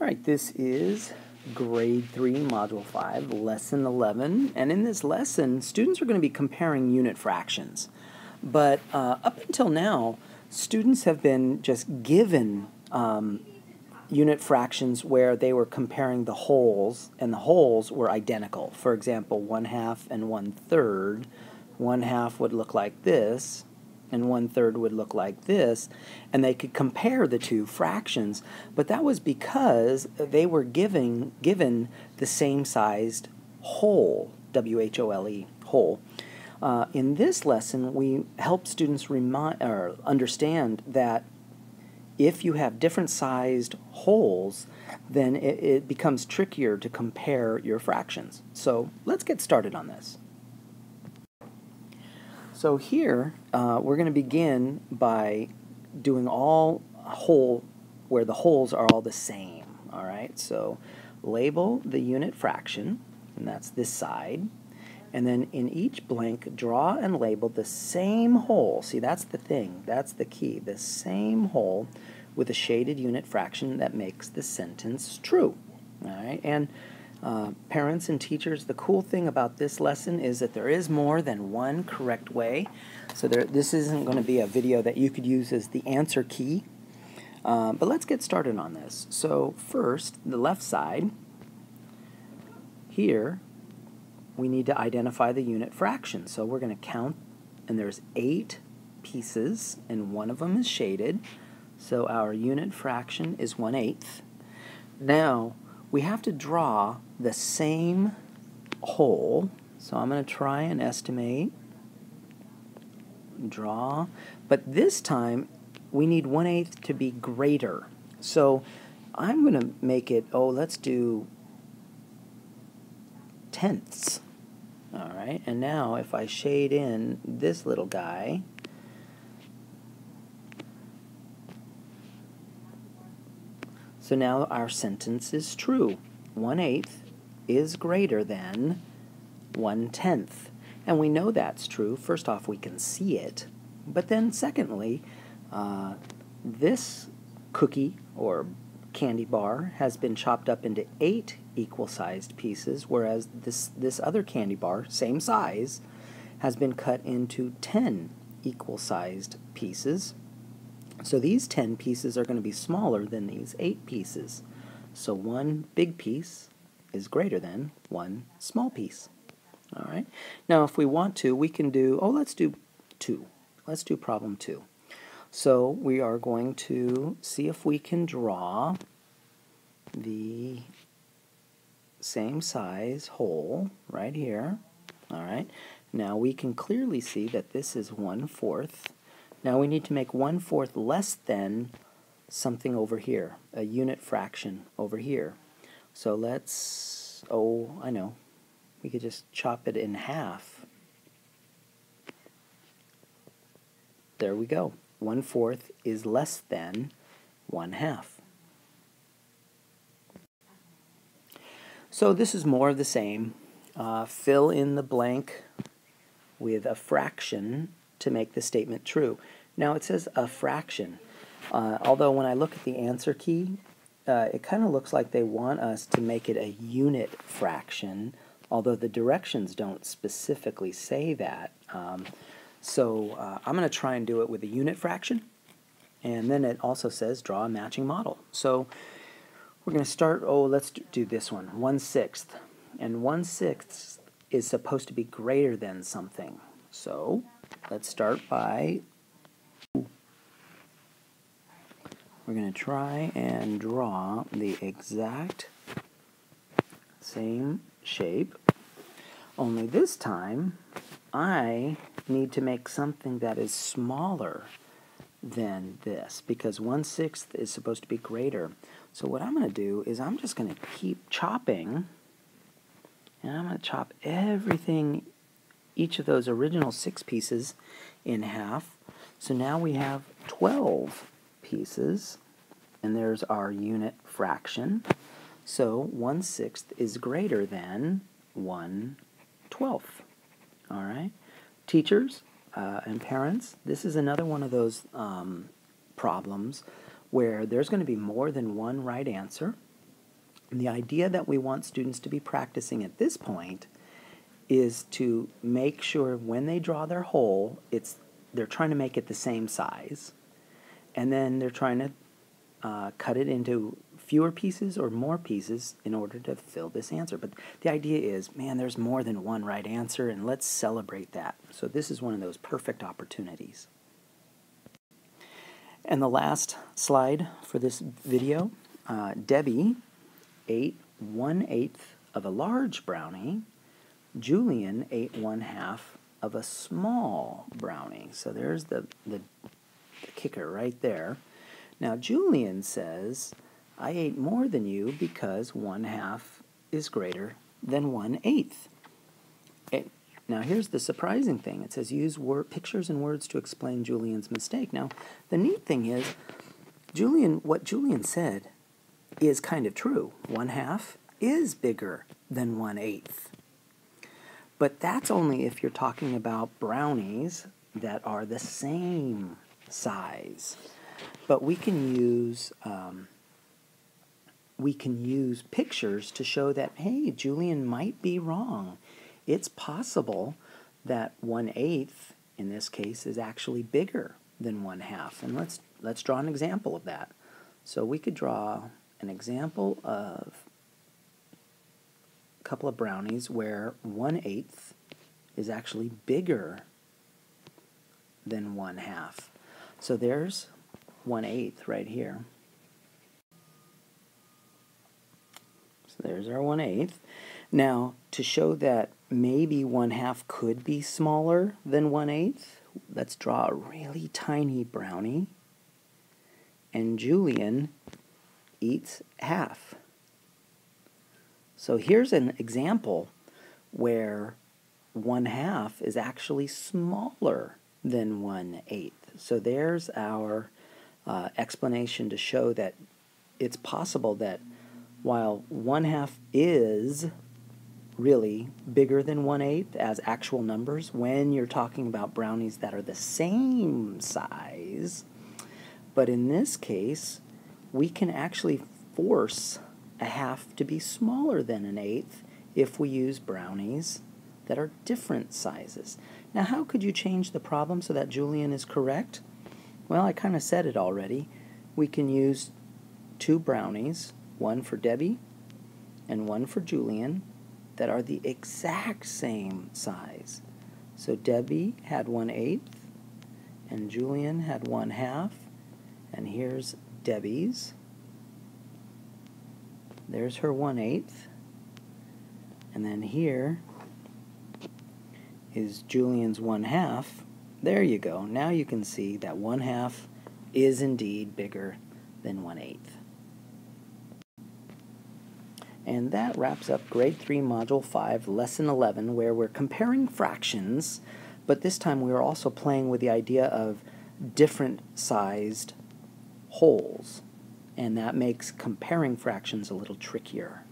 All right, this is grade 3, module 5, lesson 11. And in this lesson, students are going to be comparing unit fractions. But uh, up until now, students have been just given um, unit fractions where they were comparing the wholes, and the wholes were identical. For example, 1 half and 1 third. 1 half would look like this, and one third would look like this, and they could compare the two fractions, but that was because they were giving, given the same sized whole, W H O L E, whole. Uh, in this lesson, we help students remind, or understand that if you have different sized wholes, then it, it becomes trickier to compare your fractions. So let's get started on this. So here, uh, we're going to begin by doing all whole where the wholes are all the same. All right, so label the unit fraction, and that's this side. And then in each blank, draw and label the same whole. See, that's the thing, that's the key. The same whole with a shaded unit fraction that makes the sentence true. All right, and uh, parents and teachers, the cool thing about this lesson is that there is more than one correct way. So there, this isn't going to be a video that you could use as the answer key. Uh, but let's get started on this. So first, the left side, here, we need to identify the unit fraction. So we're going to count, and there's eight pieces, and one of them is shaded. So our unit fraction is one eighth. Now, we have to draw the same whole. So I'm going to try and estimate, draw, but this time we need 1 eighth to be greater. So I'm going to make it, oh, let's do tenths. All right, and now if I shade in this little guy, So now our sentence is true. One eighth is greater than one tenth. And we know that's true. First off, we can see it. But then, secondly, uh, this cookie or candy bar has been chopped up into eight equal sized pieces, whereas this, this other candy bar, same size, has been cut into 10 equal sized pieces. So these 10 pieces are going to be smaller than these 8 pieces. So one big piece is greater than one small piece. All right. Now if we want to, we can do, oh, let's do 2. Let's do problem 2. So we are going to see if we can draw the same size whole right here. All right. Now we can clearly see that this is 1 fourth now we need to make 1 fourth less than something over here, a unit fraction over here. So let's, oh, I know, we could just chop it in half. There we go. 1 fourth is less than 1 half. So this is more of the same. Uh, fill in the blank with a fraction to make the statement true. Now it says a fraction, uh, although when I look at the answer key, uh, it kind of looks like they want us to make it a unit fraction, although the directions don't specifically say that. Um, so uh, I'm going to try and do it with a unit fraction, and then it also says draw a matching model. So we're going to start, oh, let's do this one, 1 sixth. And 1 sixth is supposed to be greater than something. So Let's start by we're going to try and draw the exact same shape only this time I need to make something that is smaller than this because 1 sixth is supposed to be greater. So what I'm going to do is I'm just going to keep chopping and I'm going to chop everything each of those original six pieces in half. So now we have 12 pieces, and there's our unit fraction. So 1 sixth is greater than 1 twelfth. All right? Teachers uh, and parents, this is another one of those um, problems where there's going to be more than one right answer. And the idea that we want students to be practicing at this point is to make sure when they draw their whole, it's they're trying to make it the same size, and then they're trying to uh, cut it into fewer pieces or more pieces in order to fill this answer. But the idea is, man, there's more than one right answer, and let's celebrate that. So this is one of those perfect opportunities. And the last slide for this video, uh, Debbie ate one eighth of a large brownie. Julian ate one half of a small brownie. So there's the, the, the kicker right there. Now Julian says, I ate more than you because one half is greater than one eighth. It, now here's the surprising thing. It says use word, pictures and words to explain Julian's mistake. Now the neat thing is, Julian, what Julian said is kind of true. One half is bigger than one eighth. But that's only if you're talking about brownies that are the same size. But we can use um, we can use pictures to show that hey, Julian might be wrong. It's possible that one eighth in this case is actually bigger than one half. And let's let's draw an example of that. So we could draw an example of couple of brownies where one eighth is actually bigger than one half. So there's one eighth right here. So there's our one eighth. Now, to show that maybe one half could be smaller than one eighth, let's draw a really tiny brownie. And Julian eats half. So here's an example where one half is actually smaller than one eighth. So there's our uh, explanation to show that it's possible that while one half is really bigger than one eighth as actual numbers, when you're talking about brownies that are the same size, but in this case, we can actually force a half to be smaller than an eighth if we use brownies that are different sizes. Now, how could you change the problem so that Julian is correct? Well, I kind of said it already. We can use two brownies, one for Debbie and one for Julian, that are the exact same size. So Debbie had one eighth, and Julian had one half, and here's Debbie's. There's her one eighth. And then here is Julian's one half. There you go. Now you can see that one half is indeed bigger than one eighth. And that wraps up Grade 3, Module 5, Lesson 11, where we're comparing fractions, but this time we are also playing with the idea of different sized wholes, and that makes comparing fractions a little trickier.